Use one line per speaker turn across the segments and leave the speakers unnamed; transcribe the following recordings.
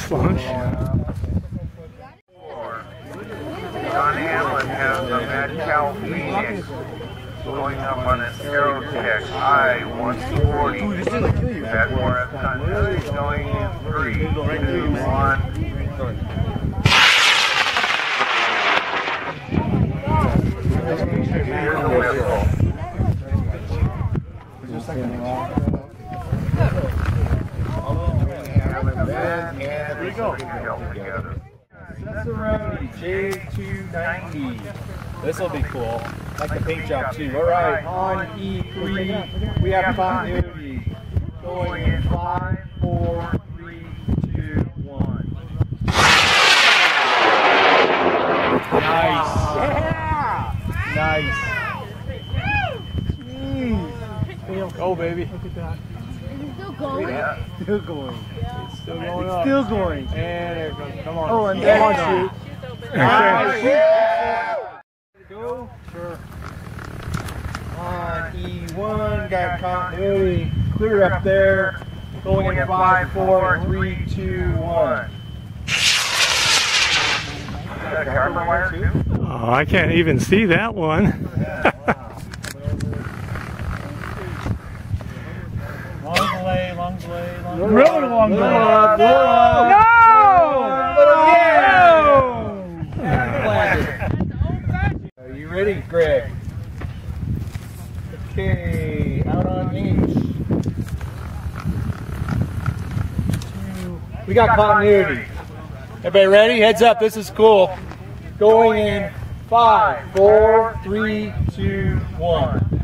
this
launch.
John Hamlin has a Mad Phoenix going up on an Aerotech I-140. That more up time going in three, two, one. 2, Here we go. Together.
Cesaroni J290. This will be cool. Like the paint job too. All right, on E3, we have continuity. Going in five, four, three, two, one. Nice. Yeah. Nice. Mm. Go, baby.
It's still going.
Still going. It's still going
It's still going.
And there goes. Come on.
Oh, and
Come on,
then-
shoot.
Okay.
Nice. Shoot. Go. Sure. On E1, got continuity. Clear up there. Going in five, four, three, two, one.
Got a carbon wire too?
Oh, I can't even see that one.
Are you ready, Greg? Okay, out on each. We got continuity. Everybody ready? Heads up, this is cool. Going in five, four, three, two, one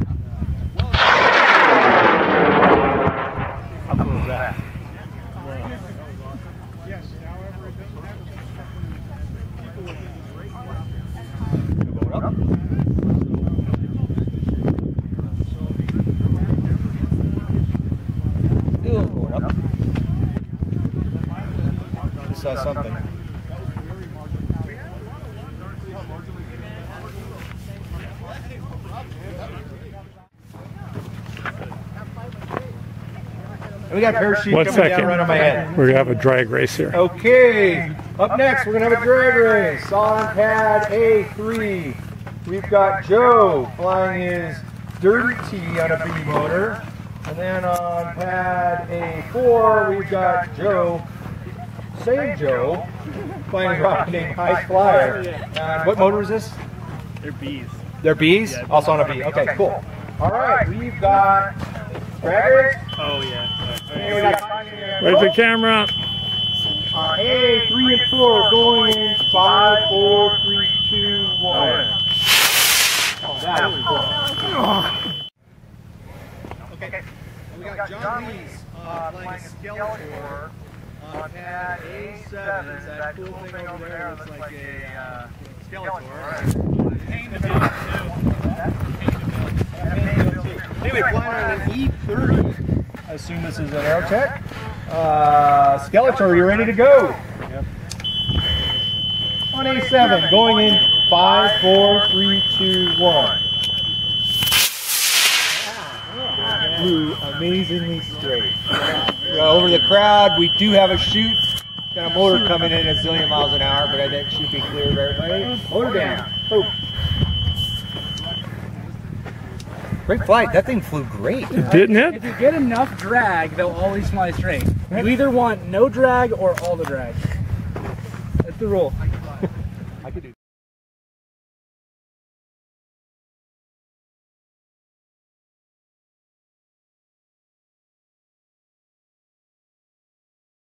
that? Going up. Still going up. I saw something. We got parachute
One
coming down right on my head.
We're gonna have a drag race here.
Okay, up next we're gonna have a drag race on pad A3. We've got Joe flying his Dirty T on a B motor, and then on pad A4 we've got Joe, same Joe, flying his Rocketing High Flyer. Uh, what motor is this?
They're bees.
They're B's, also on a bee. Okay, cool. All right, we've got drag.
Oh yeah.
and we got
Where's the camera?
On A, three and four, going in five, four, three, two, one. Oh, that was cool. Okay. We got John Lees uh, playing a Skeletor on pad A7. That cool thing over there looks like a Skeletor. Anyway, flying on an E30. I assume this is an Aerotech. Uh, Skeletor, you ready to go? On A7, going in five, four, three, two, one. Flew amazingly straight. Uh, over the crowd, we do have a chute. Got a motor coming in at a zillion miles an hour, but I that should be clear of everybody. Motor down. Oh. Great flight. That thing flew great.
Didn't it?
If you get enough drag, they'll always fly straight. You either want no drag or all the drag. That's the rule.
I could do